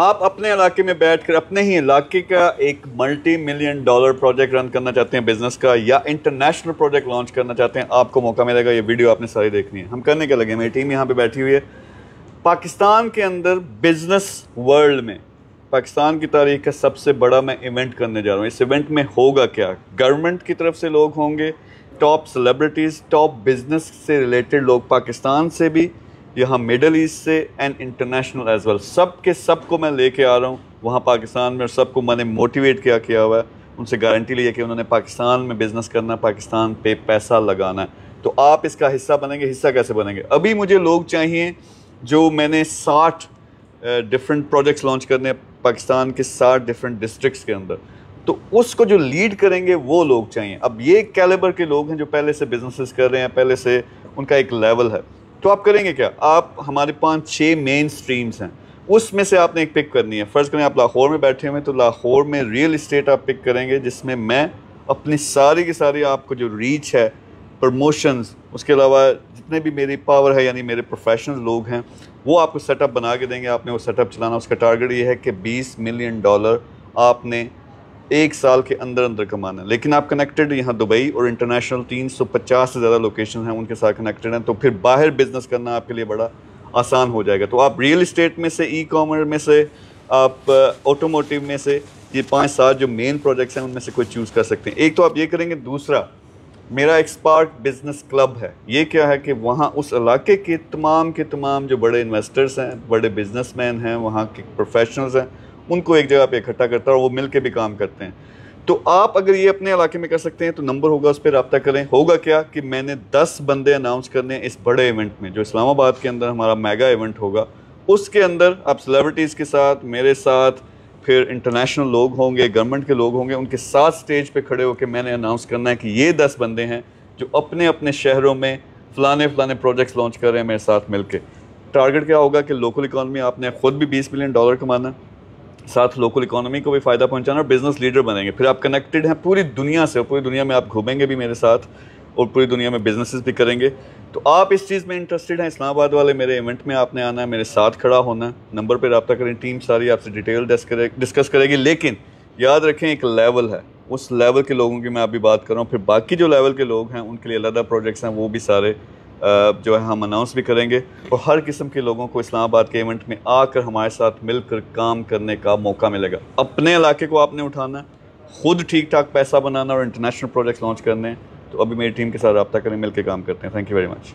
آپ اپنے علاقے میں بیٹھ کر اپنے ہی علاقے کا ایک multi million dollar project run کرنا چاہتے ہیں بزنس کا یا انٹرنیشنل پروجیکٹ لانچ کرنا چاہتے ہیں، آپ کو موقع ملے گا، یہ ویڈیو آپ نے ساری دیکھنی ہے۔ ہم کرنے کے لگے میری ٹیم یہاں پہ بیٹھی ہوئی ہے۔ پاکستان کے اندر بزنس ورلڈ میں، پاکستان کی تاریخ کا سب سے بڑا میں ایونٹ کرنے جا رہا ہوں۔ اس ایونٹ میں ہوگا کیا؟ گورنمنٹ کی طرف سے لوگ ہوں گے ٹاپ سیلیبریٹیز ٹاپ بزنس سے ریلیٹڈ لوگ پاکستان سے بھی۔ یہاں مڈل ایسٹ سے اینڈ انٹرنیشنل ایز ویل سب کے سب کو میں لے کے آ رہا ہوں. وہاں پاکستان میں اور سب کو میں نے موٹیویٹ کیا کیا ہوا ہے. ان سے گارنٹی لی ہے کہ انہوں نے پاکستان میں بزنس کرنا پاکستان پہ پیسہ لگانا ہے. تو آپ اس کا حصہ بنیں گے. حصہ کیسے بنیں گے؟ ابھی مجھے لوگ چاہیے جو میں نے ساٹھ ڈفرینٹ پروجیکٹس لانچ کرنے پاکستان کے ساٹھ ڈفرینٹ ڈسٹرکٹس کے اندر. تو اس کو جو لیڈ کریں گے وہ لوگ چاہیے. اب یہ کیلیبر کے لوگ ہیں جو پہلے سے بزنسز کر رہے ہیں. پہلے سے ان کا ایک لیول ہے. تو آپ کریں گے کیا؟ آپ ہمارے پانچ چھ مین سٹریمز ہیں۔ اس میں سے آپ نے ایک پک کرنی ہے۔ فرض کریں آپ لاہور میں بیٹھے ہوئے تو لاہور میں ریئل اسٹیٹ آپ پک کریں گے، جس میں میں اپنی ساری کی ساری آپ کو جو ریچ ہے پرموشنز اس کے علاوہ جتنے بھی میری پاور ہے یعنی میرے پروفیشنل لوگ ہیں، وہ آپ کو سیٹ اپ بنا کے دیں گے۔ آپ نے وہ سیٹ اپ چلانا، اس کا ٹارگٹ یہ ہے کہ بیس ملین ڈالر آپ نے ایک سال کے اندر اندر کمانا ہے۔ لیکن آپ کنیکٹڈ یہاں دبئی اور انٹرنیشنل تین سو پچاس سے زیادہ لوکیشن ہیں، ان کے ساتھ کنیکٹڈ ہیں۔ تو پھر باہر بزنس کرنا آپ کے لیے بڑا آسان ہو جائے گا۔ تو آپ ریئل اسٹیٹ میں سے ای کامر میں سے، آپ آٹوموٹیو میں سے یہ پانچ سات جو مین پروجیکٹس ہیں، ان میں سے کوئی چوز کر سکتے ہیں۔ ایک تو آپ یہ کریں گے، دوسرا، میرا ایکسپارک بزنس کلب ہے۔ یہ کیا ہے کہ وہاں اس علاقے کے تمام کے تمام جو بڑے انویسٹرز ہیں، بڑے بزنس مین ہیں، وہاں کے پروفیشنلز ہیں ان کو ایک جگہ پہ اکٹھا کرتا ہے اور وہ مل کے بھی کام کرتے ہیں۔ تو آپ اگر یہ اپنے علاقے میں کر سکتے ہیں تو نمبر ہوگا اس پہ رابطہ کریں۔ ہوگا کیا کہ میں نے دس بندے اناؤنس کرنے ہیں اس بڑے ایونٹ میں، جو اسلام آباد کے اندر ہمارا میگا ایونٹ ہوگا۔ اس کے اندر آپ سیلیبریٹیز کے ساتھ، میرے ساتھ، پھر انٹرنیشنل لوگ ہوں گے گورنمنٹ کے لوگ ہوں گے، ان کے ساتھ سٹیج پہ کھڑے ہو کے میں نے اناؤنس کرنا ہے کہ یہ دس بندے ہیں جو اپنے اپنے شہروں میں فلانے فلانے پروجیکٹس لانچ کر رہے ہیں میرے ساتھ مل کے۔ ٹارگٹ کیا ہوگا کہ لوکل اکانومی آپ نے خود بھی بیس ملین ڈالر کمانا۔ ساتھ لوکل اکانومی کو بھی فائدہ پہنچانا اور بزنس لیڈر بنیں گے۔ پھر آپ کنیکٹڈ ہیں پوری دنیا سے اور پوری دنیا میں آپ گھومیں گے بھی میرے ساتھ اور پوری دنیا میں بزنسز بھی کریں گے۔ تو آپ اس چیز میں انٹرسٹڈ ہیں، اسلام آباد والے میرے ایونٹ میں آپ نے آنا ہے، میرے ساتھ کھڑا ہونا ہے۔ نمبر پہ رابطہ کریں ٹیم ساری آپ سے ڈیٹیل ڈسکس کرے گی۔ لیکن یاد رکھیں، ایک لیول ہے۔ اس لیول کے لوگوں کی میں ابھی بات کر رہا ہوں۔ پھر باقی جو لیول کے لوگ ہیں، ان کے لیے علیحدہ پروجیکٹس ہیں، وہ بھی سارے جو ہے ہم اناؤنس بھی کریں گے اور ہر قسم کے لوگوں کو اسلام آباد کے ایونٹ میں آ کر ہمارے ساتھ مل کر کام کرنے کا موقع ملے گا۔ اپنے علاقے کو آپ نے اٹھانا ہے، خود ٹھیک ٹھاک پیسہ بنانا اور انٹرنیشنل پروجیکٹس لانچ کرنے ہیں، تو ابھی میری ٹیم کے ساتھ رابطہ کریں، مل کے کام کرتے ہیں۔ Thank you very much